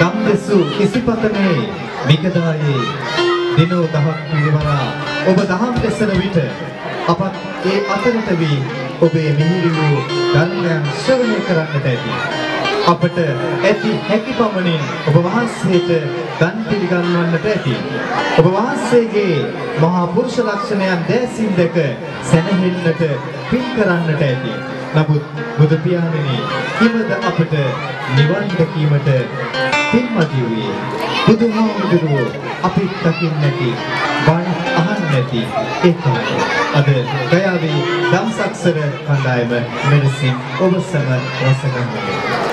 දම්දෙසු ඉසිපතනේ මිගදායේ දිනෝ දහම් පිරිවරා ඔබ දහම් දෙසන විට අපත් ඒ අතරට වී ඔබේ මිහිරි වූ ධර්මයන් ශ්‍රවණය කරන්නට ඇති. අපට ඇති හැකි පමණින් ඔබ වහන්සේට දන් පිළිගන්වන්නට ඇති. ඔබ වහන්සේගේ මහා පුරුෂ ලක්ෂණයන් දැසින් දැක සැනහෙන්නට පින් කරන්නට ඇති. නමුත් බුදු පියාණෙනි, කිමද අපට නිවන් දැකීමට පින්මදි වූයේ? බුදුහාමුදුරුවෝ අපි දකින්න නැති, බණ අහන්න නැති ඒ කාලේ අද ගයාවේ දම්සක්සර කණ්ඩායම මෙලෙසින් ඔබ සම රසගන්නවා.